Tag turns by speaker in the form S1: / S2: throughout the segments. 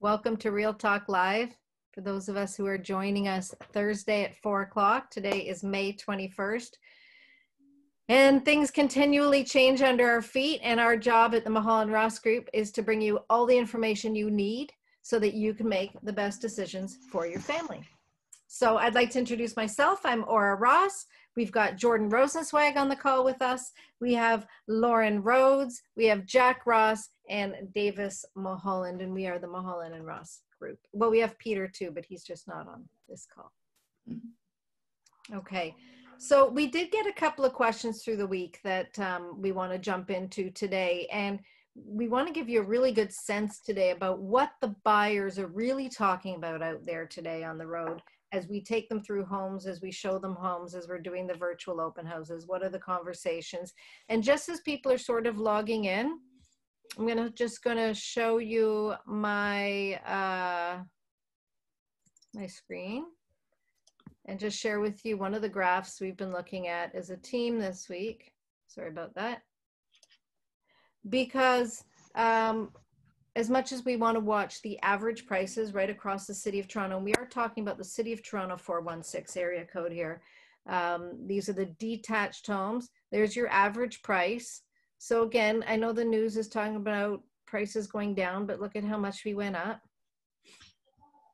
S1: Welcome to Real Talk Live. For those of us who are joining us Thursday at 4 o'clock, today is May 21st. And things continually change under our feet, and our job at the Mulholland Ross Group is to bring you all the information you need so that you can make the best decisions for your family. So I'd like to introduce myself. I'm Ora Ross. We've got Jordan Rosenzweig on the call with us. We have Lauren Rhodes. We have Jack Ross and Davis Mulholland, and we are the Mulholland and Ross group. Well, we have Peter too, but he's just not on this call. Okay, so we did get a couple of questions through the week that um, we want to jump into today, and we want to give you a really good sense today about what the buyers are really talking about out there today on the road as we take them through homes, as we show them homes, as we're doing the virtual open houses, what are the conversations? And just as people are sort of logging in, I'm gonna just gonna show you my uh, my screen and just share with you one of the graphs we've been looking at as a team this week. Sorry about that. Because um, as much as we want to watch the average prices right across the city of Toronto, and we are talking about the city of Toronto 416 area code here. Um, these are the detached homes. There's your average price. So again, I know the news is talking about prices going down, but look at how much we went up.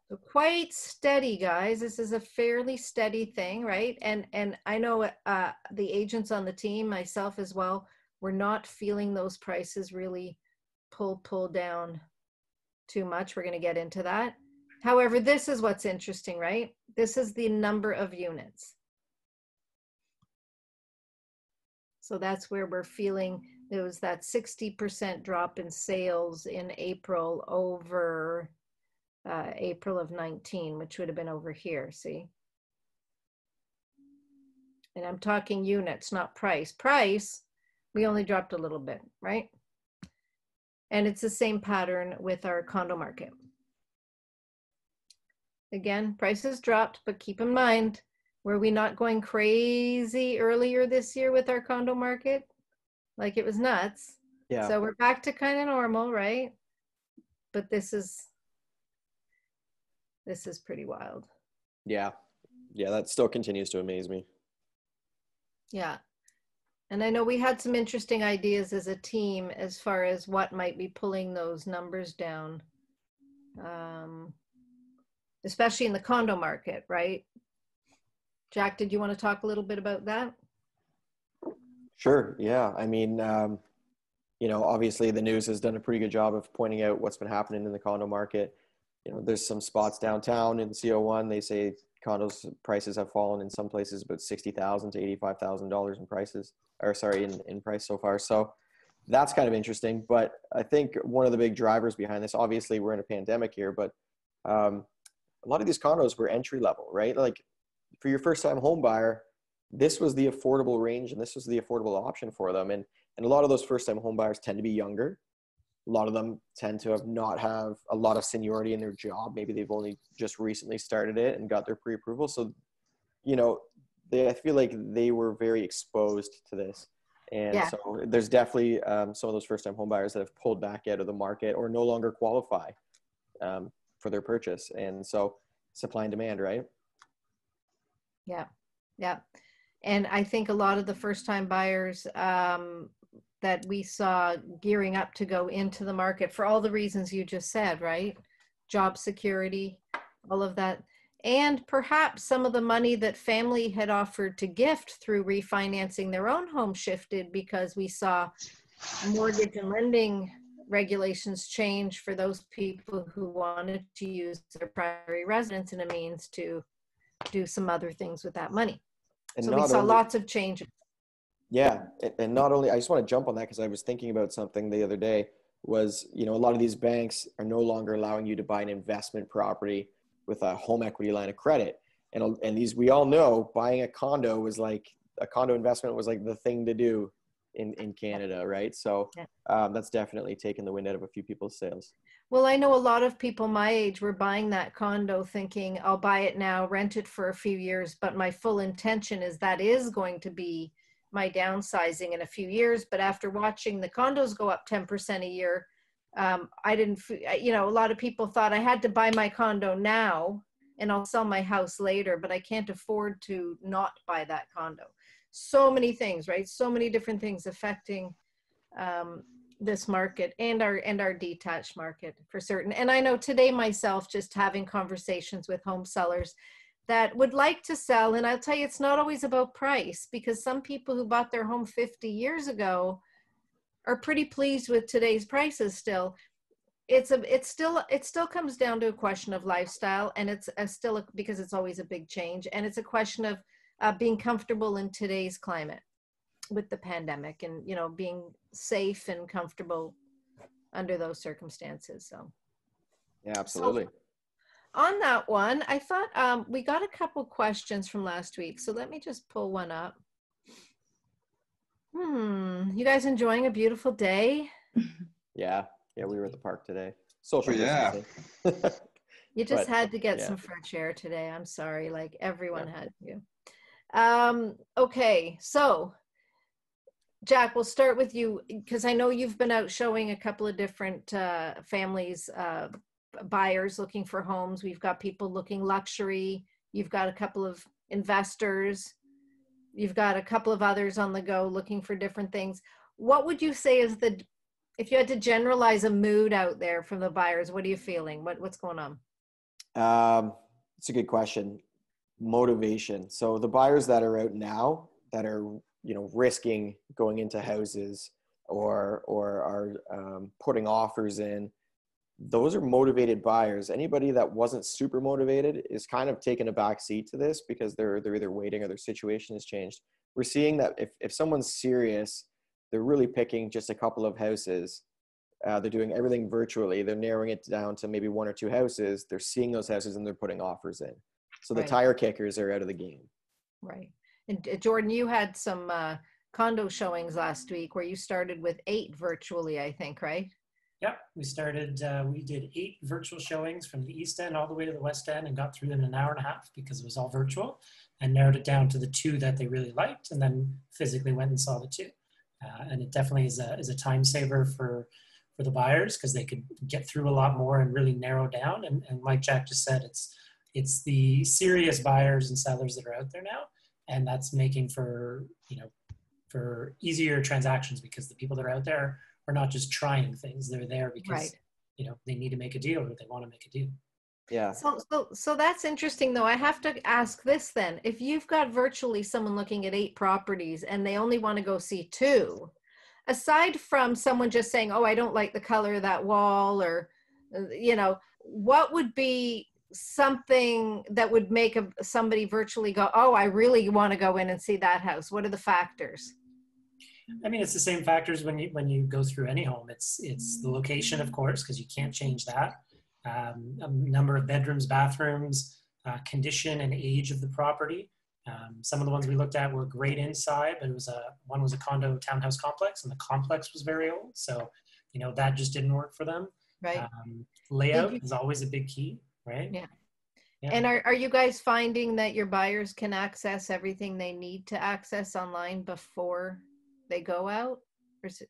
S1: So quite steady, guys. This is a fairly steady thing, right? And and I know uh, the agents on the team, myself as well, we're not feeling those prices really pull pull down too much. We're going to get into that. However, this is what's interesting, right? This is the number of units. So that's where we're feeling there was that 60% drop in sales in April over uh, April of 19, which would have been over here, see? And I'm talking units, not price. Price, we only dropped a little bit, right? And it's the same pattern with our condo market. Again, prices dropped, but keep in mind, were we not going crazy earlier this year with our condo market? Like it was nuts.
S2: Yeah.
S1: So we're back to kind of normal, right? But this is this is pretty wild.
S2: Yeah. Yeah, that still continues to amaze me.
S1: Yeah. And I know we had some interesting ideas as a team as far as what might be pulling those numbers down, um, especially in the condo market, right? Jack, did you want to talk a little bit about that?
S2: Sure. Yeah. I mean, um, you know, obviously the news has done a pretty good job of pointing out what's been happening in the condo market. You know, there's some spots downtown in C01. They say condos prices have fallen in some places about sixty thousand to eighty-five thousand dollars in prices, or sorry, in, in price so far. So that's kind of interesting. But I think one of the big drivers behind this, obviously, we're in a pandemic here, but um, a lot of these condos were entry level, right? Like for your first-time home buyer, this was the affordable range and this was the affordable option for them. And and a lot of those first-time home buyers tend to be younger. A lot of them tend to have not have a lot of seniority in their job. Maybe they've only just recently started it and got their pre-approval. So, you know, they, I feel like they were very exposed to this. And
S1: Yeah.
S2: so there's definitely um, some of those first time home buyers that have pulled back out of the market or no longer qualify um, for their purchase. And so supply and demand, right?
S1: Yeah, yeah. And I think a lot of the first time buyers um, that we saw gearing up to go into the market for all the reasons you just said, right? Job security, all of that. And perhaps some of the money that family had offered to gift through refinancing their own home shifted because we saw mortgage and lending regulations change for those people who wanted to use their primary residence in a means to do some other things with that money.
S2: And
S1: so we saw
S2: only-
S1: lots of changes.
S2: Yeah, and not only I just want to jump on that because I was thinking about something the other day was you know a lot of these banks are no longer allowing you to buy an investment property with a home equity line of credit, and and these we all know buying a condo was like a condo investment was like the thing to do in in Canada, right? So um, that's definitely taken the wind out of a few people's sails.
S1: Well, I know a lot of people my age were buying that condo thinking I'll buy it now, rent it for a few years, but my full intention is that is going to be my downsizing in a few years. But after watching the condos go up 10% a year, um, I didn't, you know, a lot of people thought I had to buy my condo now and I'll sell my house later, but I can't afford to not buy that condo. So many things, right? So many different things affecting um, this market and our and our detached market for certain. And I know today myself, just having conversations with home sellers that would like to sell, and I'll tell you, it's not always about price because some people who bought their home 50 years ago are pretty pleased with today's prices still it's a it's still it still comes down to a question of lifestyle and it's a still a, because it's always a big change and it's a question of uh, being comfortable in today's climate with the pandemic and you know being safe and comfortable under those circumstances so
S2: yeah absolutely so,
S1: on that one i thought um, we got a couple questions from last week so let me just pull one up Hmm. You guys enjoying a beautiful day?
S2: yeah. Yeah, we were at the park today. Social
S3: yeah.
S1: you just but, had to get yeah. some fresh air today. I'm sorry. Like everyone yeah. had to. Um, okay, so Jack, we'll start with you because I know you've been out showing a couple of different uh, families, uh, buyers looking for homes. We've got people looking luxury. You've got a couple of investors. You've got a couple of others on the go looking for different things. What would you say is the if you had to generalize a mood out there from the buyers what are you feeling? What, what's going on?
S2: Um, it's a good question motivation so the buyers that are out now that are you know risking going into houses or or are um, putting offers in those are motivated buyers. Anybody that wasn't super motivated is kind of taking a back seat to this because they're they're either waiting or their situation has changed. We're seeing that if, if someone's serious, they're really picking just a couple of houses. Uh, they're doing everything virtually. They're narrowing it down to maybe one or two houses. They're seeing those houses and they're putting offers in. So the right. tire kickers are out of the game.
S1: Right. And uh, Jordan, you had some uh, condo showings last week where you started with eight virtually, I think, right?
S4: Yep, we started, uh, we did eight virtual showings from the East End all the way to the West End and got through them in an hour and a half because it was all virtual and narrowed it down to the two that they really liked and then physically went and saw the two. Uh, and it definitely is a, is a time saver for, for the buyers because they could get through a lot more and really narrow down. And, and like Jack just said, it's, it's the serious buyers and sellers that are out there now. And that's making for, you know, for easier transactions because the people that are out there are not just trying things they're there because right. you know they need to make a deal or they want to make a deal
S2: yeah
S1: so, so so that's interesting though i have to ask this then if you've got virtually someone looking at eight properties and they only want to go see two aside from someone just saying oh i don't like the color of that wall or uh, you know what would be something that would make a, somebody virtually go oh i really want to go in and see that house what are the factors
S4: I mean, it's the same factors when you when you go through any home. It's it's the location, of course, because you can't change that. Um, a number of bedrooms, bathrooms, uh, condition and age of the property. Um, some of the ones we looked at were great inside, but it was a one was a condo townhouse complex, and the complex was very old. So, you know, that just didn't work for them.
S1: Right. Um,
S4: layout is always a big key, right?
S1: Yeah. yeah. And are, are you guys finding that your buyers can access everything they need to access online before they go out? Or is it?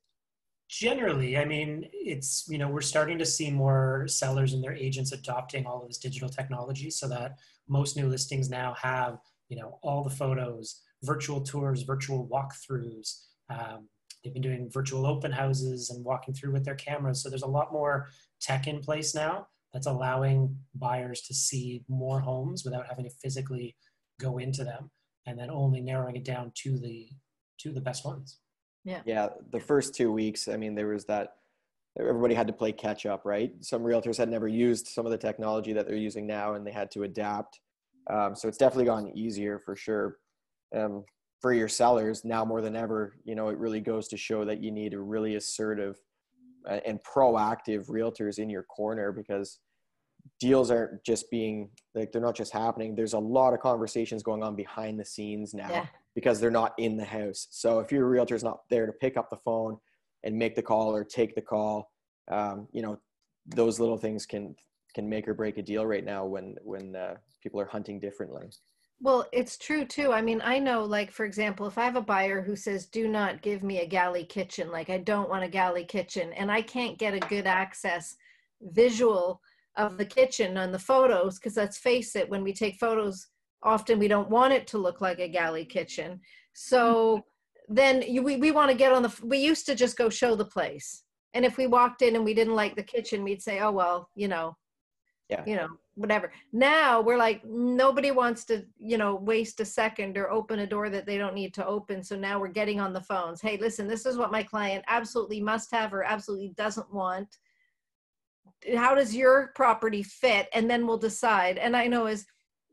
S4: Generally, I mean, it's, you know, we're starting to see more sellers and their agents adopting all of this digital technology so that most new listings now have, you know, all the photos, virtual tours, virtual walkthroughs. Um, they've been doing virtual open houses and walking through with their cameras. So there's a lot more tech in place now that's allowing buyers to see more homes without having to physically go into them and then only narrowing it down to the to the best ones.
S1: Yeah.
S2: Yeah. The first two weeks, I mean, there was that everybody had to play catch up, right? Some realtors had never used some of the technology that they're using now and they had to adapt. Um, so it's definitely gotten easier for sure. Um, for your sellers now more than ever, you know, it really goes to show that you need a really assertive and proactive realtors in your corner because deals aren't just being like they're not just happening. There's a lot of conversations going on behind the scenes now. Yeah because they're not in the house. So if your realtor is not there to pick up the phone and make the call or take the call, um, you know, those little things can can make or break a deal right now when when uh, people are hunting differently.
S1: Well, it's true too. I mean, I know, like, for example, if I have a buyer who says, do not give me a galley kitchen, like, I don't want a galley kitchen, and I can't get a good access visual of the kitchen on the photos, because let's face it, when we take photos, often we don't want it to look like a galley kitchen. So then you, we, we want to get on the, we used to just go show the place. And if we walked in and we didn't like the kitchen, we'd say, oh, well, you know,
S2: Yeah.
S1: you know, whatever. Now we're like, nobody wants to, you know, waste a second or open a door that they don't need to open. So now we're getting on the phones. Hey, listen, this is what my client absolutely must have or absolutely doesn't want. How does your property fit? And then we'll decide. And I know as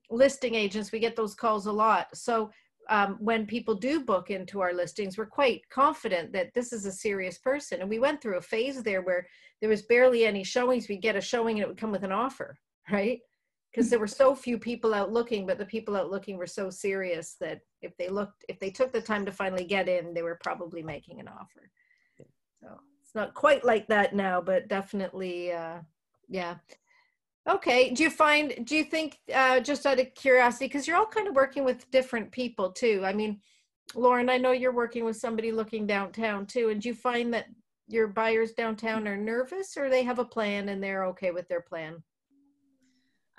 S1: listing agents, we get those calls a lot. So um, when people do book into our listings, we're quite confident that this is a serious person. And we went through a phase there where there was barely any showings. We'd get a showing and it would come with an offer, right? Because there were so few people out looking, but the people out looking were so serious that if they looked, if they took the time to finally get in, they were probably making an offer. So it's not quite like that now, but definitely, uh, yeah. Okay. Do you find, do you think, uh, just out of curiosity, because you're all kind of working with different people too. I mean, Lauren, I know you're working with somebody looking downtown too. And do you find that your buyers downtown are nervous or they have a plan and they're okay with their plan?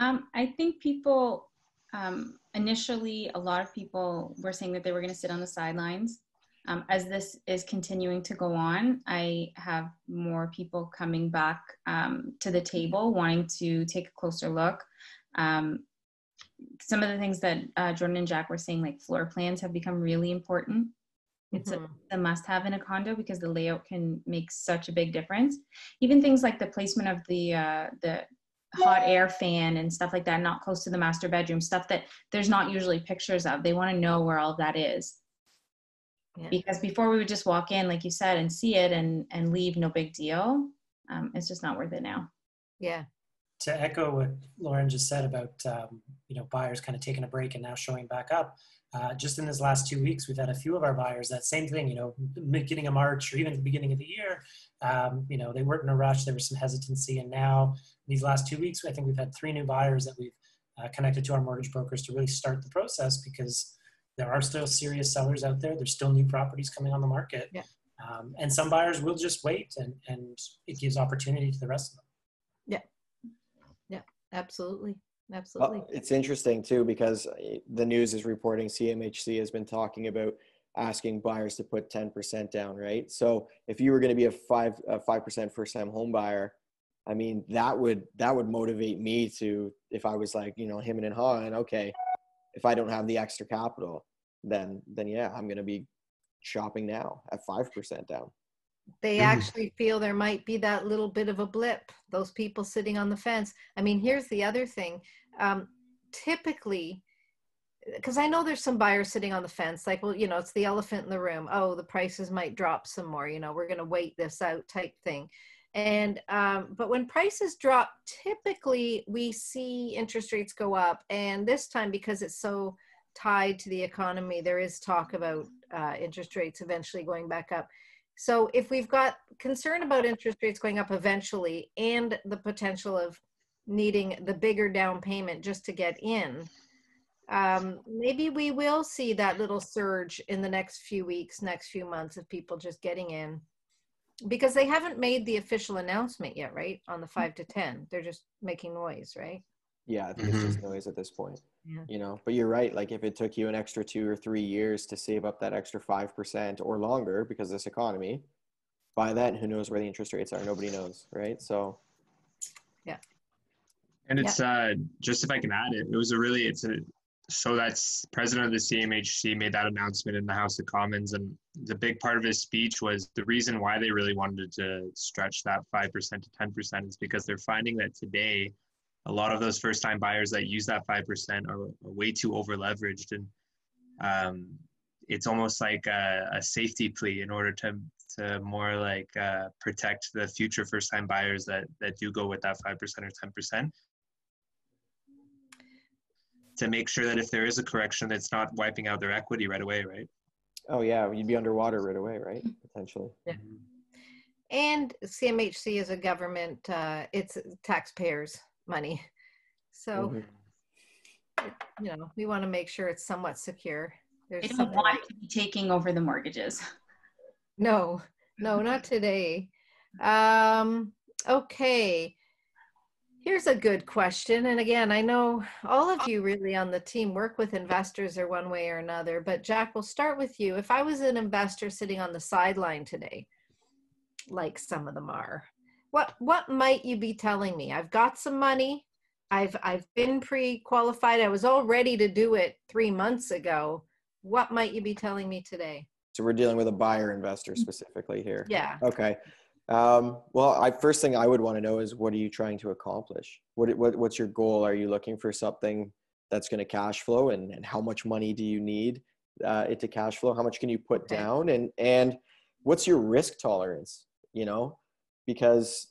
S3: Um, I think people, um, initially, a lot of people were saying that they were going to sit on the sidelines. Um, as this is continuing to go on, I have more people coming back um, to the table wanting to take a closer look. Um, some of the things that uh, Jordan and Jack were saying, like floor plans, have become really important. It's
S1: Mhm.
S3: a, a must have in a condo because the layout can make such a big difference. Even things like the placement of the uh, the hot air fan and stuff like that, not close to the master bedroom, stuff that there's not usually pictures of. They want to know where all that is.
S1: Yeah.
S3: Because before we would just walk in, like you said, and see it and and leave, no big deal. Um, it's just not worth it now.
S1: Yeah.
S4: to echo what Lauren just said about um, you know buyers kind of taking a break and now showing back up. Uh, just in this last two weeks, we've had a few of our buyers that same thing. You know, beginning of March or even the beginning of the year, um, you know, they weren't in a rush. There was some hesitancy, and now these last two weeks, I think we've had three new buyers that we've uh, connected to our mortgage brokers to really start the process because there are still serious sellers out there. There's still new properties coming on the market.
S1: Yeah.
S4: Um, and some buyers will just wait and, and it gives opportunity to the rest of them. Yeah.
S1: Yeah, absolutely. Absolutely.
S2: Well, it's interesting too because uh, the news is reporting CMHC has been talking about asking buyers to put 10% down, right? So if you were going to be a five a five percent first time home buyer, I mean that would that would motivate me to if I was like you know him and Han, okay, if I don't have the extra capital, then then yeah, I'm going to be shopping now at five percent down.
S1: they
S5: Mhm.
S1: actually feel there might be that little bit of a blip those people sitting on the fence i mean here's the other thing um, typically because i know there's some buyers sitting on the fence like well you know it's the elephant in the room oh the prices might drop some more you know we're going to wait this out type thing and um, but when prices drop typically we see interest rates go up and this time because it's so tied to the economy there is talk about uh, interest rates eventually going back up so if we've got concern about interest rates going up eventually and the potential of needing the bigger down payment just to get in, um, maybe we will see that little surge in the next few weeks, next few months of people just getting in. Because they haven't made the official announcement yet, right? On the five to 10. They're just making noise, right?
S2: Yeah, I think it's just noise at this point.
S1: Yeah.
S2: You know, but you're right. Like if it took you an extra two or three years to save up that extra five percent or longer because of this economy, by then who knows where the interest rates are? Nobody knows, right? So yeah.
S5: And it's uh, just if I can add it, it was a really it's a so that's president of the CMHC made that announcement in the House of Commons, and the big part of his speech was the reason why they really wanted to stretch that five percent to ten percent is because they're finding that today a lot of those first time buyers that use that five percent are, are way too over leveraged and um, it's almost like a, a safety plea in order to to more like uh, protect the future first time buyers that that do go with that five percent or ten percent to make sure that if there is a correction, it's not wiping out their equity right away, right?
S2: oh yeah, you'd be underwater right away, right? Potentially. Yeah.
S1: And CMHC is a government, uh, it's taxpayers' money. So
S2: Mhm.
S1: you know, we want to make sure it's somewhat secure. There's
S3: They don't
S1: something
S3: want to be taking over the mortgages.
S1: No, no, not today. Um, okay. Here's a good question. And again, I know all of you really on the team work with investors or one way or another, but Jack, we'll start with you. If I was an investor sitting on the sideline today, like some of them are, what what might you be telling me? I've got some money. I've I've been pre-qualified. I was all ready to do it 3 months ago. What might you be telling me today?
S2: So we're dealing with a buyer investor mm. specifically here.
S1: Yeah.
S2: Okay. Um, well, I first thing I would want to know is what are you trying to accomplish? What, what what's your goal? Are you looking for something that's going to cash flow, and, and how much money do you need uh, it to cash flow? How much can you put down, and and what's your risk tolerance? You know, because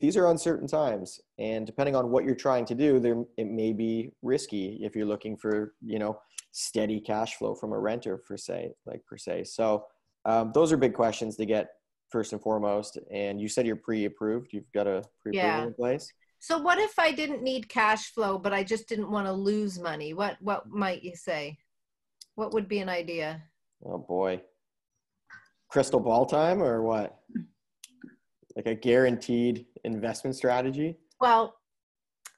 S2: these are uncertain times, and depending on what you're trying to do, there it may be risky if you're looking for you know steady cash flow from a renter per se, like per se. So um, those are big questions to get first and foremost. And you said you're pre-approved. You've got a pre-approval
S1: Yeah.
S2: in place.
S1: So what if I didn't need cash flow, but I just didn't want to lose money? What what might you say? What would be an idea?
S2: Oh boy, crystal ball time or what? Like a guaranteed investment strategy?
S1: Well,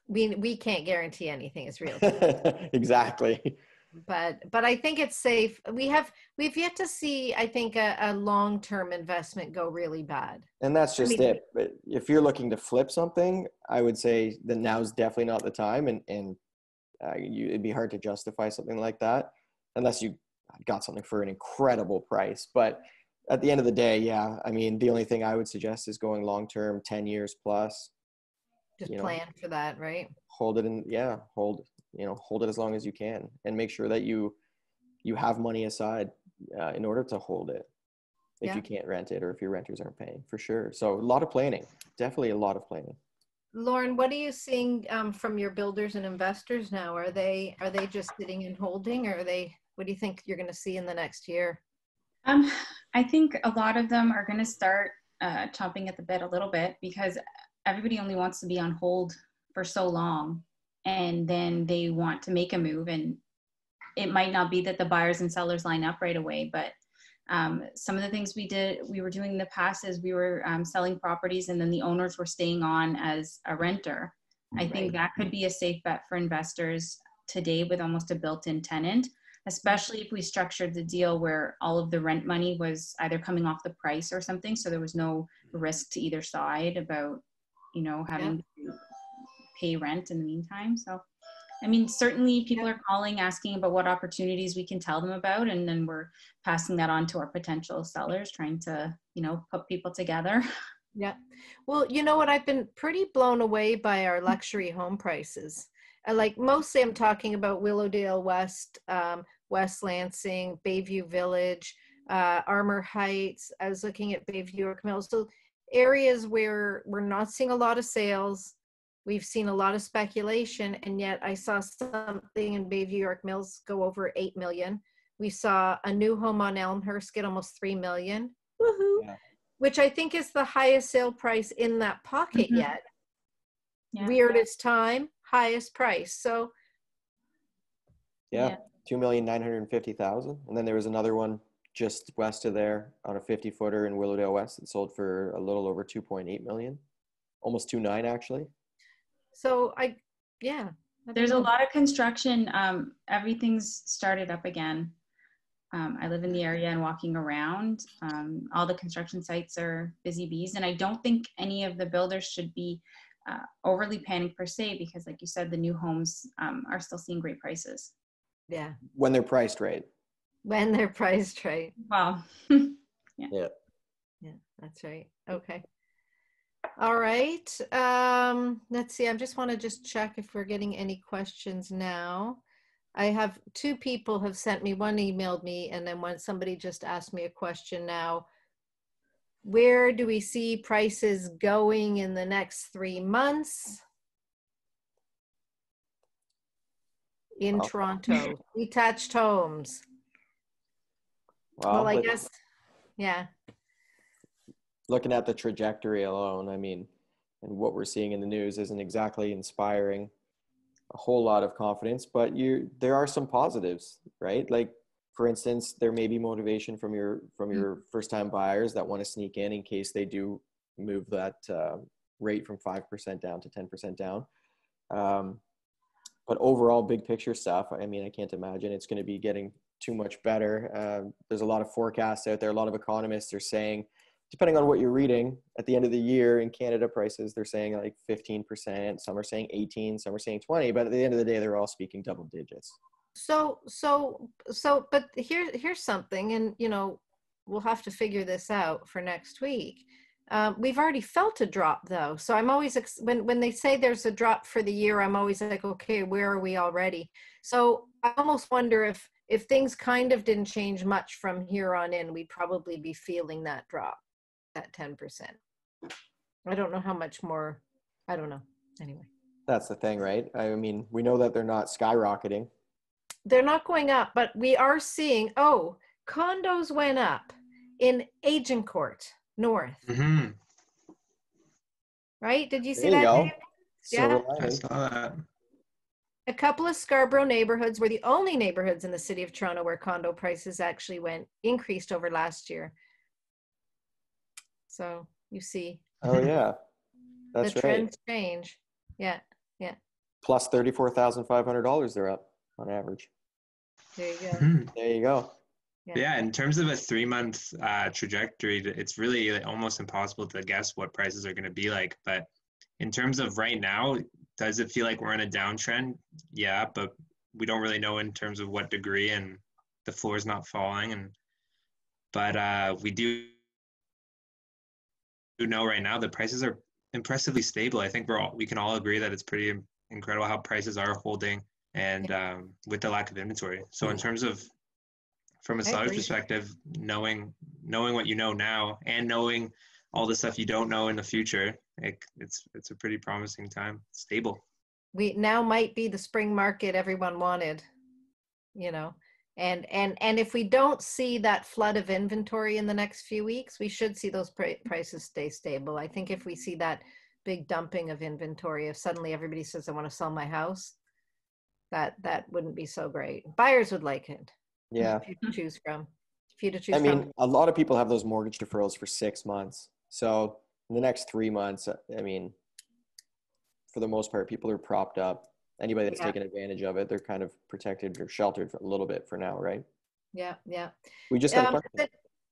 S1: we we can't guarantee anything is real,
S2: exactly.
S1: But but I think it's safe. We have we've yet to see I think a, a long term investment go really bad.
S2: And that's just
S1: mean-
S2: it. But if you're looking to flip something, I would say that now's definitely not the time. And and uh, you, it'd be hard to justify something like that unless you got something for an incredible price. But at the end of the day, yeah, I mean, the only thing I would suggest is going long term, ten years plus.
S1: Just
S2: You know.
S1: plan for that, right?
S2: Hold it in, yeah, hold you know, hold it as long as you can, and make sure that you you have money aside uh, in order to hold it if
S1: Yeah.
S2: you can't rent it or if your renters aren't paying for sure. So a lot of planning, definitely a lot of planning.
S1: Lauren, what are you seeing um, from your builders and investors now? Are they are they just sitting and holding, or are they? What do you think you're going to see in the next year?
S3: Um, I think a lot of them are going to start uh, chomping at the bit a little bit because everybody only wants to be on hold for so long, and then they want to make a move, and it might not be that the buyers and sellers line up right away, but um, some of the things we did, we were doing in the past is we were um, selling properties, and then the owners were staying on as a renter. I think that could be a safe bet for investors today with almost a built-in tenant especially if we structured the deal where all of the rent money was either coming off the price or something so there was no risk to either side about you know having to pay rent in the meantime so i mean certainly people are calling asking about what opportunities we can tell them about and then we're passing that on to our potential sellers trying to you know put people together
S1: Yeah. Well, you know what? I've been pretty blown away by our luxury home prices. Like mostly, I'm talking about Willowdale West, um, West Lansing, Bayview Village, uh, Armour Heights. I was looking at Bayview York Mills. So areas where we're not seeing a lot of sales. We've seen a lot of speculation, and yet I saw something in Bayview York Mills go over eight million. We saw a new home on Elmhurst get almost three million. Woohoo!
S2: Yeah.
S1: Which I think is the highest sale price in that pocket
S3: Mhm.
S1: yet.
S3: yeah
S1: Weirdest time, highest price. So
S2: Yeah,
S3: Yeah.
S2: two million nine hundred fifty thousand, and then there was another one just west of there on a fifty footer in Willowdale West that sold for a little over two point eight million, almost two nine actually.
S1: So I yeah. I don't
S3: There's a lot of construction. Um, everything's started up again. Um, I live in the area and walking around. Um, all the construction sites are busy bees, and I don't think any of the builders should be uh, overly panicked per se, because, like you said, the new homes um, are still seeing great prices.
S1: Yeah.
S2: When they're priced right.
S1: When they're priced right.
S3: Wow.
S2: Yeah.
S1: Yeah, that's right. Okay. All right. Um, let's see. I just want to just check if we're getting any questions now. I have two people have sent me, one emailed me, and then one somebody just asked me a question now. Where do we see prices going in the next three months? In Toronto, detached homes. Well, I guess, yeah.
S2: Looking at the trajectory alone, I mean, and what we're seeing in the news isn't exactly inspiring. a whole lot of confidence, but you there are some positives, right? Like for instance, there may be motivation from your from
S1: Mm.
S2: your first time buyers that want to sneak in in case they do move that uh, rate from five percent down to ten percent down. Um, but overall, big picture stuff. I mean, I can't imagine it's going to be getting too much better. Um, there's a lot of forecasts out there. A lot of economists are saying, depending on what you're reading, at the end of the year in Canada prices, they're saying like 15%. Some are saying 18. Some are saying 20. But at the end of the day, they're all speaking double digits.
S1: So, so, so, but here, here's something, and you know, we'll have to figure this out for next week. Um, we've already felt a drop though, so I'm always ex- when when they say there's a drop for the year, I'm always like, okay, where are we already? So I almost wonder if if things kind of didn't change much from here on in, we'd probably be feeling that drop, that ten percent. I don't know how much more. I don't know. Anyway.
S2: That's the thing, right? I mean, we know that they're not skyrocketing.
S1: they're not going up, but we are seeing, oh, condos went up in Agincourt North,
S5: hmm
S1: right? Did you see
S2: There you
S1: that?
S2: go.
S1: Dave?
S2: Silver
S5: I saw that.
S1: A couple of Scarborough neighborhoods were the only neighborhoods in the city of Toronto where condo prices actually went increased over last year. So you see
S2: Oh yeah, that's
S1: the
S2: right.
S1: trends change. Yeah, yeah.
S2: Plus thirty-four thousand five hundred dollars. They're up on average.
S1: there you go.
S5: Mhm.
S2: There you go.
S5: Yeah, in terms of a three month uh, trajectory, it's really almost impossible to guess what prices are going to be like. But in terms of right now, does it feel like we're in a downtrend? Yeah, but we don't really know in terms of what degree, and the floor is not falling. And but uh, we do do know right now the prices are impressively stable. I think we're all we can all agree that it's pretty incredible how prices are holding, and um, with the lack of inventory. So in terms of from a seller's perspective, knowing knowing what you know now and knowing all the stuff you don't know in the future, it, it's it's a pretty promising time. Stable.
S1: we now might be the spring market everyone wanted you know and and and if we don't see that flood of inventory in the next few weeks we should see those pri- prices stay stable i think if we see that big dumping of inventory if suddenly everybody says i want to sell my house that that wouldn't be so great buyers would like it
S2: Yeah.
S1: if you to choose from if you to choose
S2: I mean,
S1: from
S2: a lot of people have those mortgage deferrals for six months. So in the next three months, I mean, for the most part, people are propped up. Anybody that's
S1: Yeah.
S2: taking advantage of it, they're kind of protected or sheltered for a little bit for now, right?
S1: yeah yeah
S2: We just
S1: Um,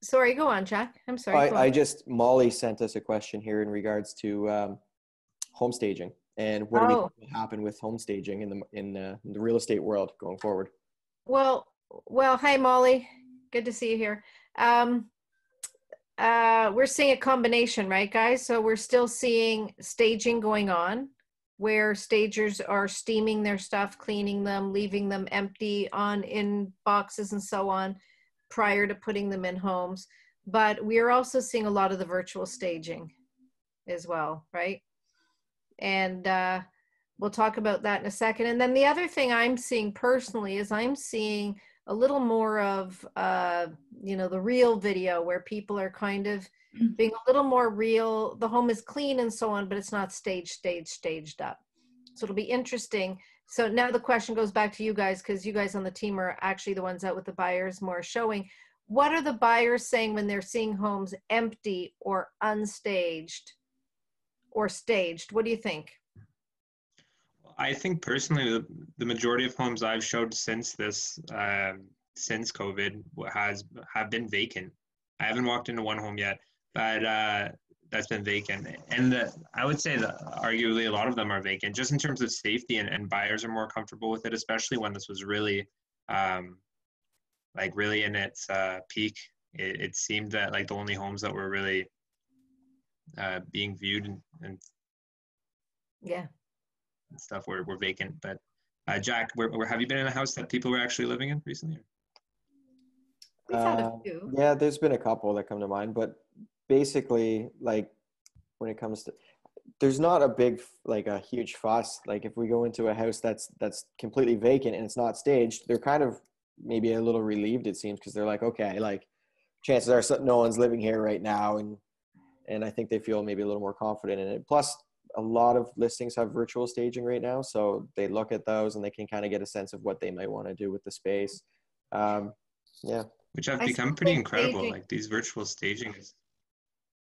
S1: sorry go on jack i'm sorry
S2: I, I just Molly sent us a question here in regards to um, home staging and what
S1: Oh.
S2: think will happen with home staging in the in, uh, in the real estate world going forward.
S1: Well, well, hi Molly. Good to see you here. Um, uh, we're seeing a combination, right, guys? So we're still seeing staging going on, where stagers are steaming their stuff, cleaning them, leaving them empty on in boxes and so on, prior to putting them in homes. But we are also seeing a lot of the virtual staging, as well, right? And uh, we'll talk about that in a second. And then the other thing I'm seeing personally is I'm seeing a little more of, uh, you know, the real video where people are kind of
S3: Mm.
S1: being a little more real. The home is clean and so on, but it's not staged, staged, staged up. So it'll be interesting. So now the question goes back to you guys because you guys on the team are actually the ones out with the buyers more showing. What are the buyers saying when they're seeing homes empty or unstaged or staged? What do you think?
S5: I think personally, the, the majority of homes I've showed since this, um, since COVID, has have been vacant. I haven't walked into one home yet, but uh, that's been vacant. And the, I would say that arguably a lot of them are vacant, just in terms of safety, and, and buyers are more comfortable with it, especially when this was really, um, like really in its uh, peak. It, it seemed that like the only homes that were really uh, being viewed and, and
S1: Yeah.
S5: Stuff were, were vacant. But uh, Jack, where, where have you been in a house that people were actually living in recently?
S1: We've had a
S2: Uh,
S1: few.
S2: Yeah, there's been a couple that come to mind, but basically, like when it comes to, there's not a big like a huge fuss. Like if we go into a house that's that's completely vacant and it's not staged, they're kind of maybe a little relieved. It seems because they're like, okay, like chances are no one's living here right now, and and I think they feel maybe a little more confident in it. Plus, a lot of listings have virtual staging right now, so they look at those and they can kind of get a sense of what they might want to do with the space. Um, yeah.
S5: Which have
S1: I
S5: become pretty incredible.
S1: staging-
S5: Like these virtual staging is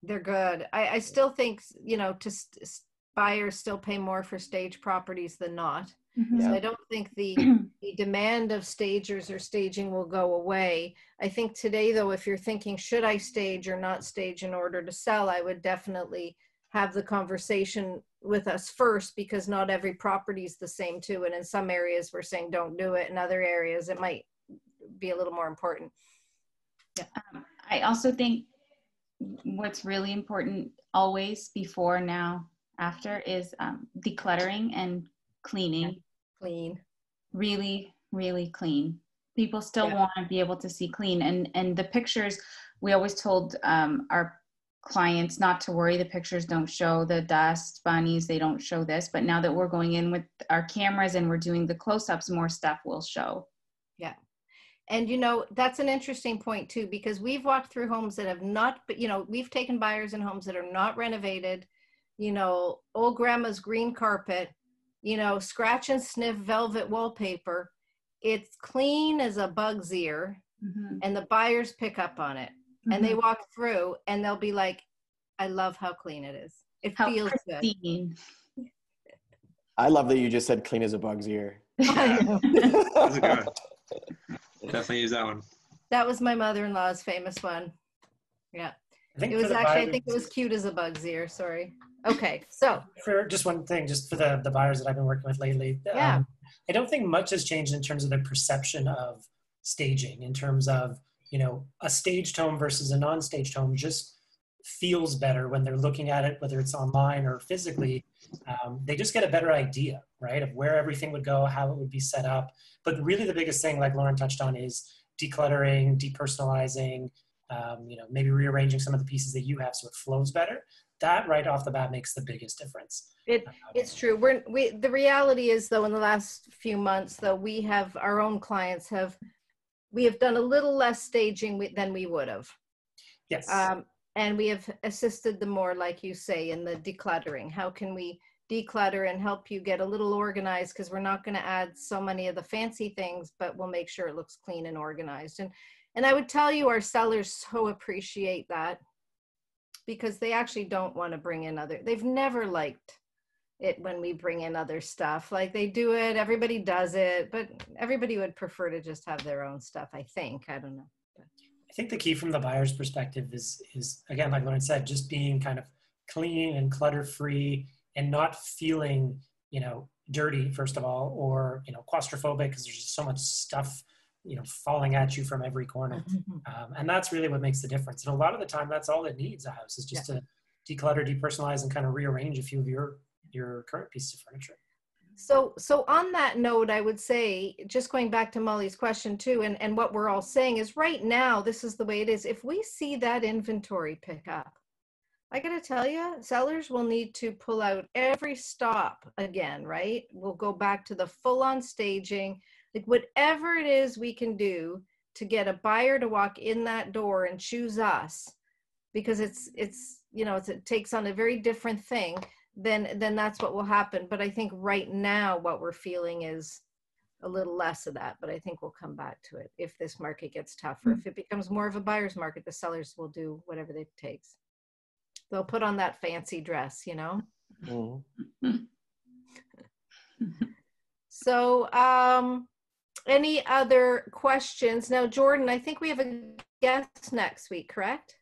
S1: They're good. I, I still think, you know, to st- buyers still pay more for stage properties than not.
S3: Mhm.
S1: So I don't think the, the demand of stagers or staging will go away. I think today, though, if you're thinking, should I stage or not stage in order to sell, I would definitely have the conversation with us first because not every property is the same too. And in some areas, we're saying don't do it. In other areas, it might be a little more important.
S3: Um, I also think what's really important always before, now, after is um, decluttering and cleaning.
S1: Clean.
S3: Really, really clean. People still
S1: Yeah.
S3: want to be able to see clean, and and the pictures. We always told um, our clients not to worry. The pictures don't show the dust bunnies. They don't show this. But now that we're going in with our cameras and we're doing the close-ups, more stuff will show. Yeah.
S1: And you know, that's an interesting point too, because we've walked through homes that have not, but you know, we've taken buyers in homes that are not renovated, you know, old grandma's green carpet, you know, scratch and sniff velvet wallpaper. It's clean as a bug's ear,
S3: Mhm.
S1: and the buyers pick up on it and they
S3: Mhm.
S1: walk through and they'll be like, I love how clean it is. It
S3: How
S1: feels good.
S2: I love that you just said clean as a bug's ear.
S1: I know.
S5: That's a. Definitely use that one.
S1: that was my mother-in-law's famous one. Yeah.
S4: I think
S1: It was
S4: the
S1: actually, I think it was cute as a bug's ear. Sorry. Okay. So,
S4: for just one thing, just for the, the buyers that I've been working with lately,
S1: Yeah.
S4: um, I don't think much has changed in terms of their perception of staging, in terms of, you know, a staged home versus a non-staged home just feels better when they're looking at it, whether it's online or physically. Um, they just get a better idea, right, of where everything would go, how it would be set up. But really the biggest thing, like Lauren touched on, is decluttering, depersonalizing, um, you know, maybe rearranging some of the pieces that you have so it flows better. That right off the bat makes the biggest difference.
S1: It
S4: Um,
S1: it's true. We're we the reality is though in the last few months though we have our own clients have we have done a little less staging we- than we would have.
S4: yes.
S1: Um, and we have assisted the more like you say in the decluttering. How can we declutter and help you get a little organized because we're not going to add so many of the fancy things but we'll make sure it looks clean and organized. And and I would tell you our sellers so appreciate that because they actually don't want to bring in other they've never liked it when we bring in other stuff like they do it everybody does it but everybody would prefer to just have their own stuff i think i don't know
S4: I think the key from the buyer's perspective is is again, like Lauren said, just being kind of clean and clutter free and not feeling, you know, dirty, first of all, or you know, claustrophobic because there's just so much stuff, you know, falling at you from every corner. Um, and that's really what makes the difference. And a lot of the time that's all it needs a house is just to declutter, depersonalize, and kind of rearrange a few of your your current pieces of furniture.
S1: So, so on that note, I would say, just going back to Molly's question too, and, and what we're all saying is right now, this is the way it is. If we see that inventory pick up, I gotta tell you, sellers will need to pull out every stop again, right? We'll go back to the full on staging, like whatever it is we can do to get a buyer to walk in that door and choose us because it's, it's, you know, it's, it takes on a very different thing then then that's what will happen. But i think right now what we're feeling is a little less of that but i think we'll come back to it if this market gets tougher. If it becomes more of a buyer's market the sellers will do whatever it takes. They'll put on that fancy dress you know?
S2: Mhm.
S1: so um any other questions? Now jordan i think we have a guest next week correct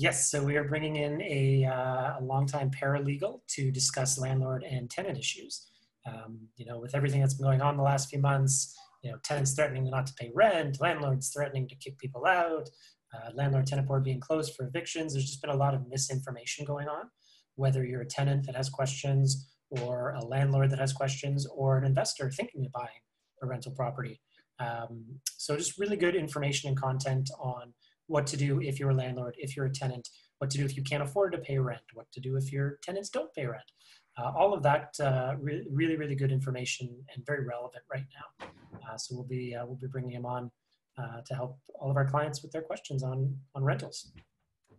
S4: Yes, so we are bringing in a, uh, a longtime paralegal to discuss landlord and tenant issues. Um, you know, with everything that's been going on the last few months, you know, tenants threatening not to pay rent, landlords threatening to kick people out, uh, landlord-tenant board being closed for evictions. There's just been a lot of misinformation going on. Whether you're a tenant that has questions, or a landlord that has questions, or an investor thinking of buying a rental property. Um, so just really good information and content on what to do if you're a landlord, if you're a tenant, what to do if you can't afford to pay rent, what to do if your tenants don't pay rent. Uh, all of that uh, re- really, really good information and very relevant right now. Uh, so we'll be uh, we'll be bringing him on uh, to help all of our clients with their questions on on rentals.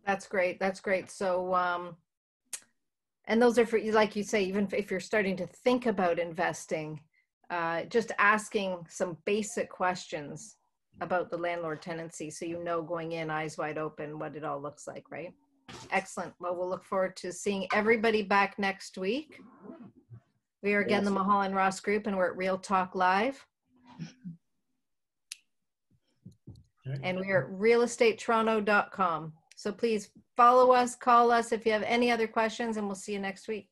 S1: That's great. That's great. So, um, and those are for you, like you say, even if you're starting to think about investing, uh, just asking some basic questions about the landlord tenancy so you know going in eyes wide open what it all looks like, right? Excellent. Well, we'll look forward to seeing everybody back next week. We are again the
S2: Yes.
S1: Mulholland Ross Group and we're at Real Talk Live. And we are at realestatetoronto.com. So please follow us, call us if you have any other questions, and we'll see you next week.